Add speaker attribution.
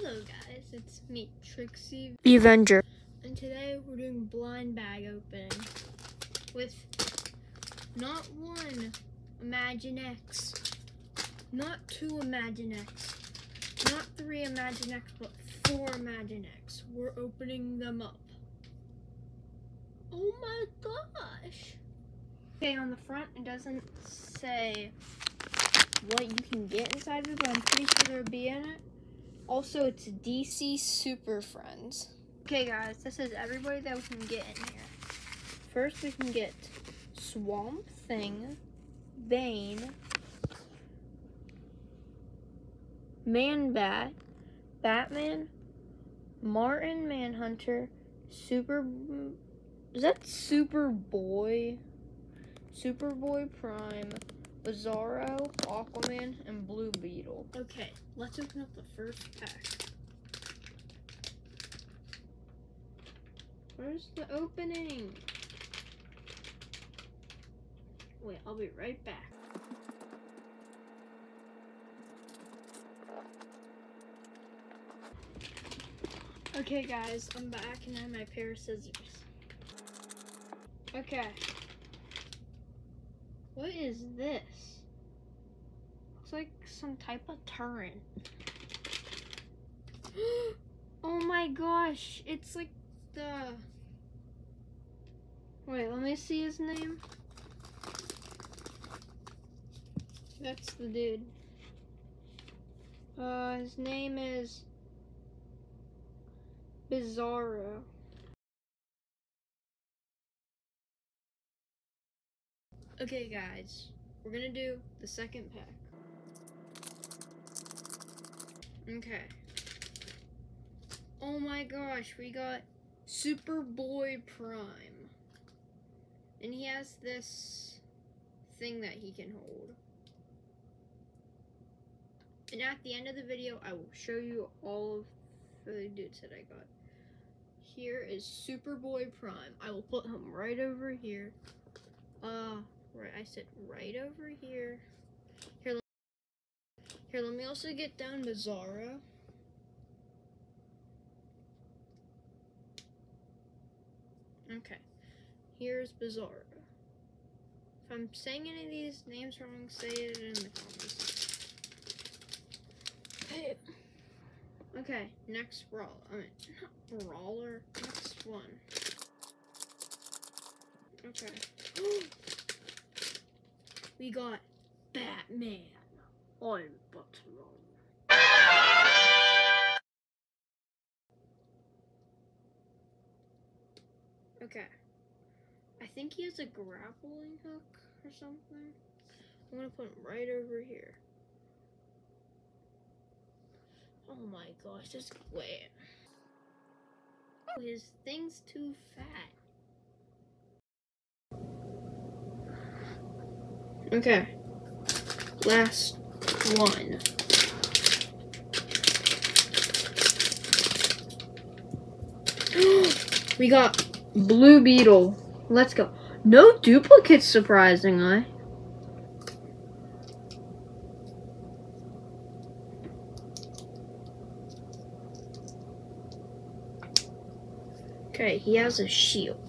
Speaker 1: Hello guys, it's me, Trixi,
Speaker 2: The Avenger.
Speaker 1: and today we're doing blind bag opening with not one Imaginext, not two Imaginext, not three Imaginext, but four Imaginext. We're opening them up. Oh my gosh! Okay, on the front it doesn't say what you can get inside of it, but I'm pretty sure there'll be in it. Also, it's DC Super Friends. Okay, guys, this is everybody that we can get in here. First, we can get Swamp Thing, Bane, Man Bat, Batman, Martian Manhunter, Super. Is that Superboy? Superboy Prime, Bizarro, Aquaman, and Blue Beetle. Okay, let's open up the first pack. Where's the opening? Wait, I'll be right back. Okay guys, I'm back and I have my pair of scissors. Okay. What is this? Looks like some type of turret. oh my gosh, it's like the... Wait, let me see his name. That's the dude. Uh, his name is Bizarro. Okay, guys, we're gonna do the second pack. Okay. Oh my gosh, we got Superboy Prime. And he has this thing that he can hold. And at the end of the video, I will show you all of the dudes that I got. Here is Superboy Prime. I will put him right over here. Uh, right, I said right over here. Here, let, here, let me also get down Bizarro. Okay, here's Bizarro. If I'm saying any of these names wrong, say it in the comments. Hey. Okay, next brawl. I mean, not brawler. Next one. Okay. Oh, we got Batman. I'm Batman. Okay. I think he has a grappling hook or something. I'm gonna put him right over here. Oh my gosh, this. Oh, his thing's too fat. Okay. Last one. we got Blue Beetle. Let's go. No duplicates, surprisingly. Okay, he has a shield.